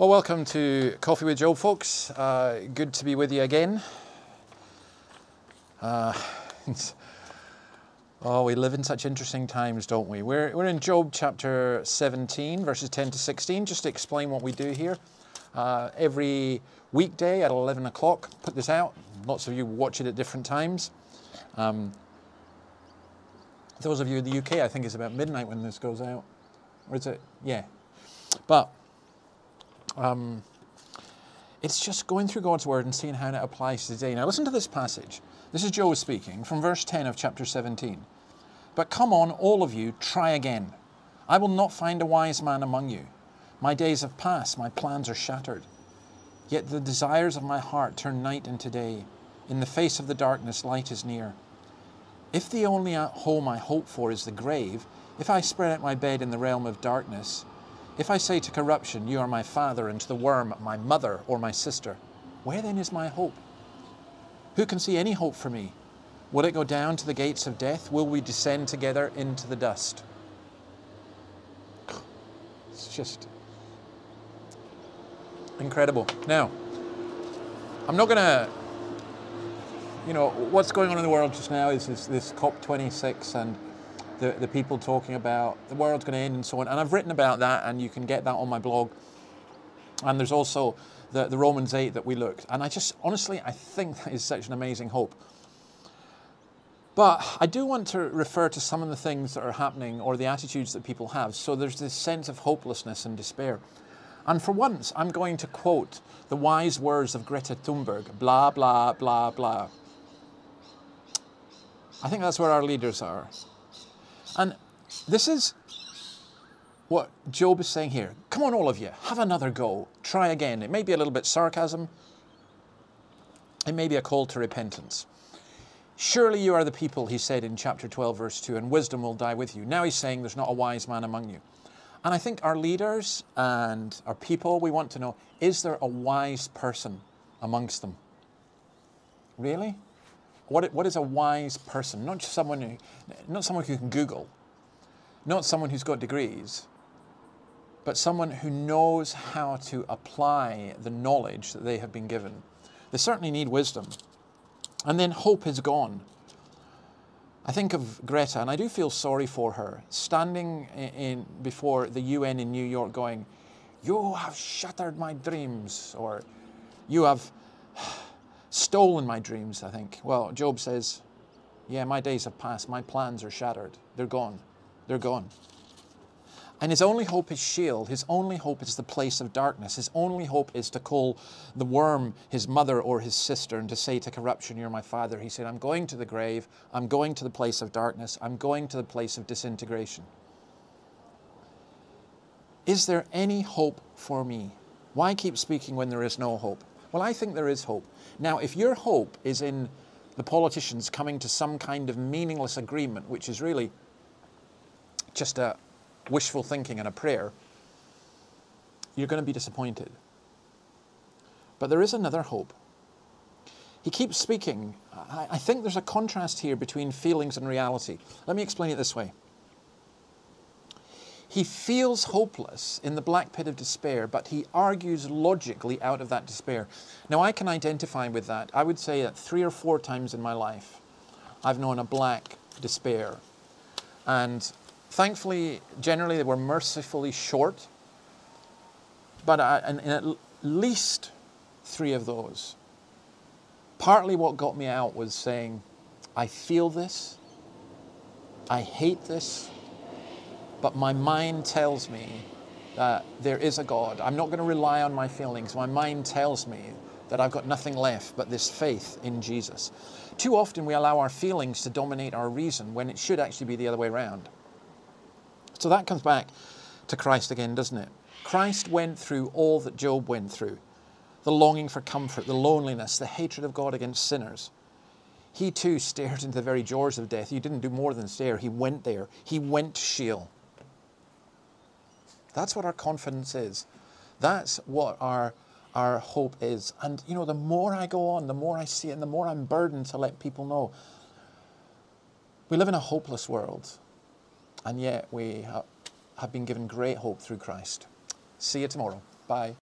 Well, welcome to Coffee with Job, folks. Uh, good to be with you again. Uh, oh, we live in such interesting times, don't we? We're, we're in Job chapter 17, verses 10 to 16. Just to explain what we do here. Uh, every weekday at 11 o'clock, put this out. Lots of you watch it at different times. Um, those of you in the UK, I think it's about midnight when this goes out. Or is it? Yeah. But um, it's just going through God's word and seeing how it applies today. Now, listen to this passage. This is Job speaking from verse 10 of chapter 17. But come on, all of you, try again. I will not find a wise man among you. My days have passed, my plans are shattered. Yet the desires of my heart turn night into day. In the face of the darkness, light is near. If the only home I hope for is the grave, if I spread out my bed in the realm of darkness, if I say to corruption, You are my father, and to the worm, my mother or my sister, where then is my hope? Who can see any hope for me? Will it go down to the gates of death? Will we descend together into the dust? It's just incredible. Now, I'm not going to, you know, what's going on in the world just now is this, this COP26 and the, the people talking about the world's going to end and so on. And I've written about that, and you can get that on my blog. And there's also the, the Romans 8 that we looked. And I just, honestly, I think that is such an amazing hope. But I do want to refer to some of the things that are happening or the attitudes that people have. So there's this sense of hopelessness and despair. And for once, I'm going to quote the wise words of Greta Thunberg blah, blah, blah, blah. I think that's where our leaders are. And this is what Job is saying here. Come on, all of you, have another go. Try again. It may be a little bit sarcasm, it may be a call to repentance. Surely you are the people, he said in chapter 12, verse 2, and wisdom will die with you. Now he's saying there's not a wise man among you. And I think our leaders and our people, we want to know is there a wise person amongst them? Really? What, what is a wise person? Not just someone who, not someone who can Google, not someone who's got degrees, but someone who knows how to apply the knowledge that they have been given. They certainly need wisdom. And then hope is gone. I think of Greta, and I do feel sorry for her, standing in, before the UN in New York going, You have shattered my dreams, or you have stolen my dreams, I think. Well, Job says, Yeah, my days have passed. My plans are shattered. They're gone. They're gone. And his only hope is Sheol. His only hope is the place of darkness. His only hope is to call the worm his mother or his sister and to say to corruption, You're my father. He said, I'm going to the grave. I'm going to the place of darkness. I'm going to the place of disintegration. Is there any hope for me? Why keep speaking when there is no hope? Well, I think there is hope. Now, if your hope is in the politicians coming to some kind of meaningless agreement, which is really just a wishful thinking and a prayer, you're going to be disappointed. But there is another hope. He keeps speaking. I, think there's a contrast here between feelings and reality. Let me explain it this way. He feels hopeless in the black pit of despair, but he argues logically out of that despair. Now, I can identify with that. I would say that three or four times in my life, I've known a black despair. And thankfully, generally, they were mercifully short. But I, in, in at least three of those, partly what got me out was saying, I feel this, I hate this, but my mind tells me that there is a God. I'm not going to rely on my feelings. My mind tells me that I've got nothing left but this faith in Jesus. Too often we allow our feelings to dominate our reason when it should actually be the other way around. So that comes back to Christ again, doesn't it? Christ went through all that Job went through the longing for comfort, the loneliness, the hatred of God against sinners. He too stared into the very jaws of death. He didn't do more than stare, he went there. He went to Sheol. That's what our confidence is. That's what our, our hope is. And, you know, the more I go on, the more I see it, and the more I'm burdened to let people know. We live in a hopeless world, and yet we have been given great hope through Christ. See you tomorrow. Bye.